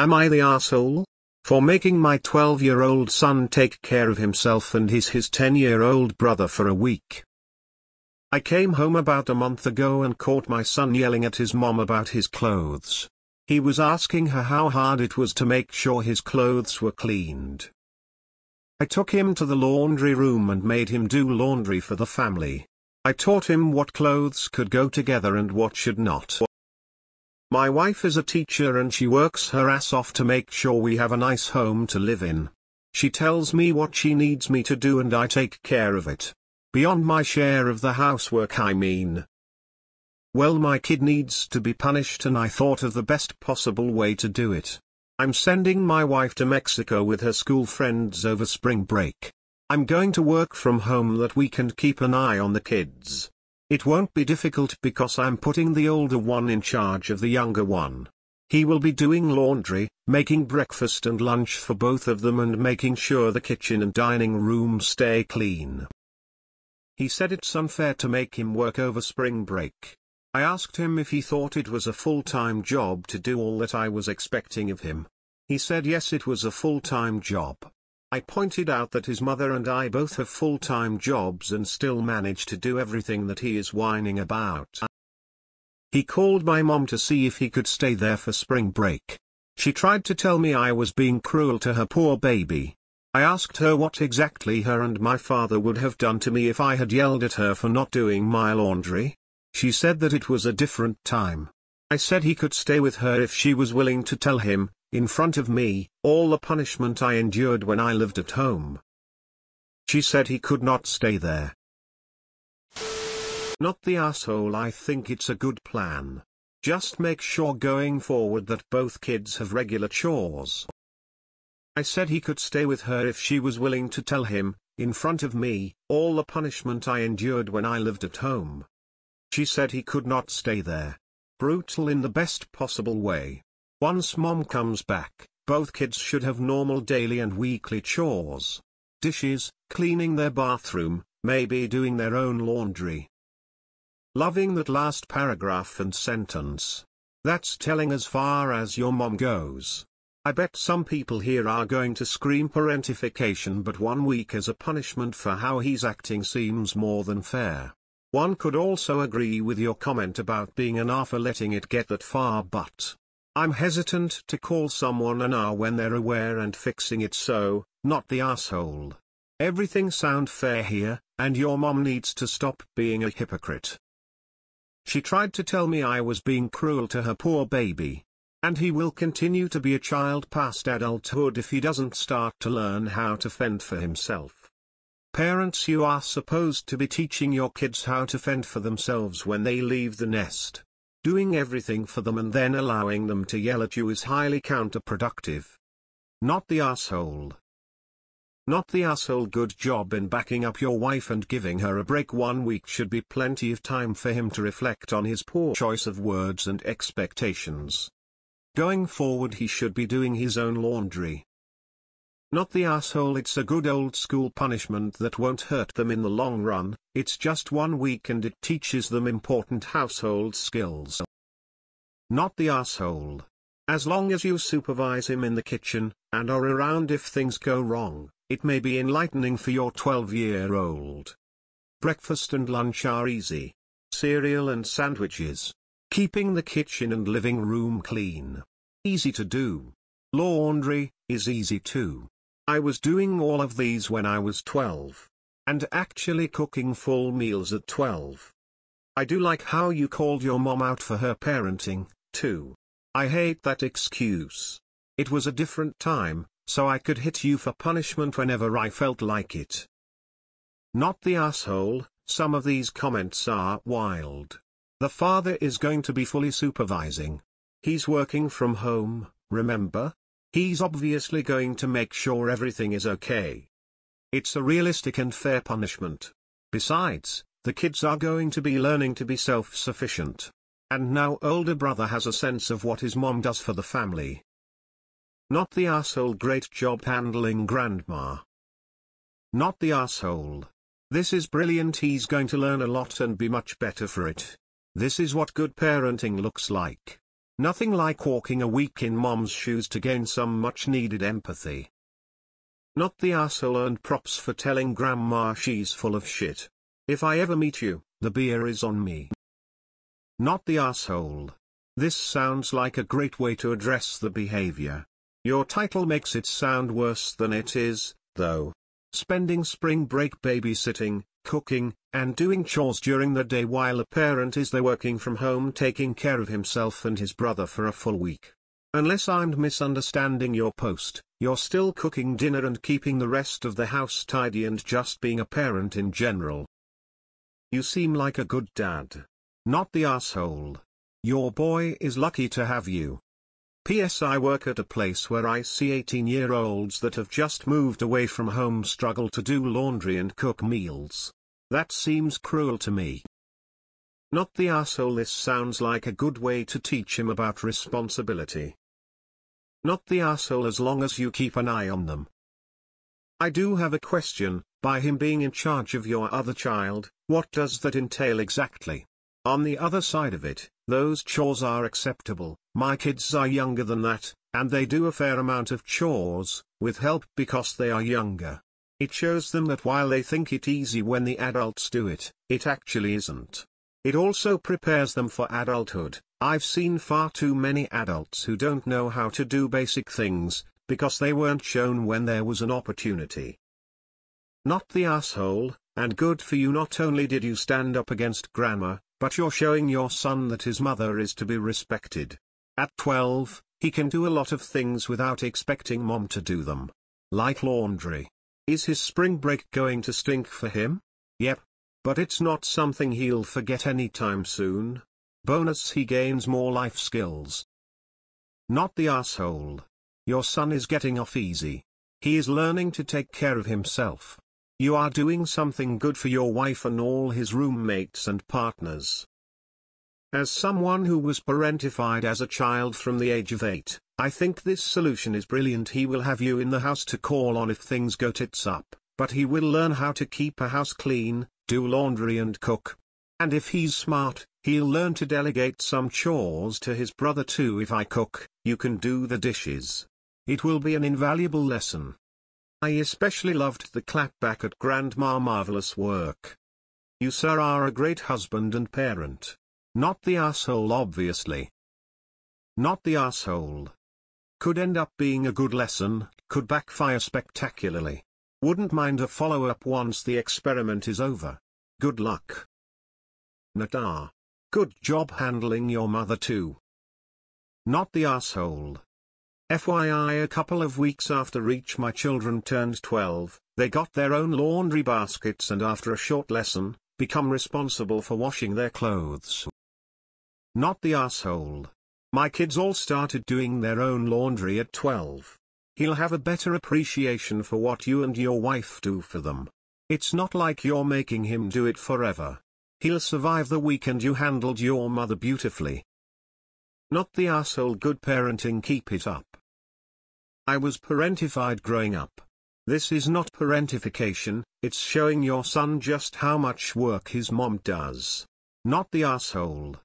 Am I the asshole? For making my 12-year-old son take care of himself and his his 10-year-old brother for a week. I came home about a month ago and caught my son yelling at his mom about his clothes. He was asking her how hard it was to make sure his clothes were cleaned. I took him to the laundry room and made him do laundry for the family. I taught him what clothes could go together and what should not. My wife is a teacher and she works her ass off to make sure we have a nice home to live in. She tells me what she needs me to do and I take care of it. Beyond my share of the housework I mean. Well my kid needs to be punished and I thought of the best possible way to do it. I'm sending my wife to Mexico with her school friends over spring break. I'm going to work from home that week and keep an eye on the kids. It won't be difficult because I'm putting the older one in charge of the younger one. He will be doing laundry, making breakfast and lunch for both of them and making sure the kitchen and dining room stay clean. He said it's unfair to make him work over spring break. I asked him if he thought it was a full-time job to do all that I was expecting of him. He said yes it was a full-time job. I pointed out that his mother and I both have full-time jobs and still manage to do everything that he is whining about. He called my mom to see if he could stay there for spring break. She tried to tell me I was being cruel to her poor baby. I asked her what exactly her and my father would have done to me if I had yelled at her for not doing my laundry. She said that it was a different time. I said he could stay with her if she was willing to tell him, in front of me, all the punishment I endured when I lived at home. She said he could not stay there. Not the asshole I think it's a good plan. Just make sure going forward that both kids have regular chores. I said he could stay with her if she was willing to tell him, in front of me, all the punishment I endured when I lived at home. She said he could not stay there. Brutal in the best possible way. Once mom comes back, both kids should have normal daily and weekly chores. Dishes, cleaning their bathroom, maybe doing their own laundry. Loving that last paragraph and sentence. That's telling as far as your mom goes. I bet some people here are going to scream parentification but one week as a punishment for how he's acting seems more than fair. One could also agree with your comment about being an for letting it get that far but I'm hesitant to call someone an R when they're aware and fixing it so, not the asshole. Everything sound fair here, and your mom needs to stop being a hypocrite. She tried to tell me I was being cruel to her poor baby. And he will continue to be a child past adulthood if he doesn't start to learn how to fend for himself. Parents you are supposed to be teaching your kids how to fend for themselves when they leave the nest. Doing everything for them and then allowing them to yell at you is highly counterproductive. Not the asshole. Not the asshole good job in backing up your wife and giving her a break one week should be plenty of time for him to reflect on his poor choice of words and expectations. Going forward he should be doing his own laundry. Not the asshole it's a good old school punishment that won't hurt them in the long run, it's just one week and it teaches them important household skills. Not the asshole. As long as you supervise him in the kitchen, and are around if things go wrong, it may be enlightening for your 12-year-old. Breakfast and lunch are easy. Cereal and sandwiches. Keeping the kitchen and living room clean. Easy to do. Laundry, is easy too. I was doing all of these when I was 12. And actually cooking full meals at 12. I do like how you called your mom out for her parenting, too. I hate that excuse. It was a different time, so I could hit you for punishment whenever I felt like it. Not the asshole, some of these comments are wild. The father is going to be fully supervising. He's working from home, remember? He's obviously going to make sure everything is okay. It's a realistic and fair punishment. Besides, the kids are going to be learning to be self-sufficient. And now older brother has a sense of what his mom does for the family. Not the asshole great job handling grandma. Not the asshole. This is brilliant he's going to learn a lot and be much better for it. This is what good parenting looks like. Nothing like walking a week in mom's shoes to gain some much needed empathy. Not the asshole earned props for telling grandma she's full of shit. If I ever meet you, the beer is on me. Not the asshole. This sounds like a great way to address the behavior. Your title makes it sound worse than it is, though. Spending spring break babysitting, cooking, and doing chores during the day while a parent is there working from home taking care of himself and his brother for a full week. Unless I'm misunderstanding your post, you're still cooking dinner and keeping the rest of the house tidy and just being a parent in general. You seem like a good dad. Not the asshole. Your boy is lucky to have you. P.S. I work at a place where I see 18-year-olds that have just moved away from home struggle to do laundry and cook meals. That seems cruel to me. Not the asshole this sounds like a good way to teach him about responsibility. Not the asshole as long as you keep an eye on them. I do have a question, by him being in charge of your other child, what does that entail exactly? On the other side of it, those chores are acceptable, my kids are younger than that, and they do a fair amount of chores, with help because they are younger. It shows them that while they think it easy when the adults do it, it actually isn't. It also prepares them for adulthood. I've seen far too many adults who don't know how to do basic things, because they weren't shown when there was an opportunity. Not the asshole, and good for you not only did you stand up against grammar, but you're showing your son that his mother is to be respected. At 12, he can do a lot of things without expecting mom to do them. Like laundry. Is his spring break going to stink for him? Yep. But it's not something he'll forget anytime soon. Bonus he gains more life skills. Not the asshole. Your son is getting off easy. He is learning to take care of himself. You are doing something good for your wife and all his roommates and partners. As someone who was parentified as a child from the age of 8, I think this solution is brilliant he will have you in the house to call on if things go tits up, but he will learn how to keep a house clean, do laundry and cook. And if he's smart, he'll learn to delegate some chores to his brother too if I cook, you can do the dishes. It will be an invaluable lesson. I especially loved the clapback at Grandma Marvelous Work. You sir are a great husband and parent. Not the asshole obviously. Not the asshole could end up being a good lesson, could backfire spectacularly. Wouldn't mind a follow-up once the experiment is over. Good luck. Natar. Good job handling your mother too. Not the asshole. FYI a couple of weeks after each my children turned 12, they got their own laundry baskets and after a short lesson, become responsible for washing their clothes. Not the asshole. My kids all started doing their own laundry at 12. He'll have a better appreciation for what you and your wife do for them. It's not like you're making him do it forever. He'll survive the week and you handled your mother beautifully. Not the asshole good parenting keep it up. I was parentified growing up. This is not parentification, it's showing your son just how much work his mom does. Not the asshole.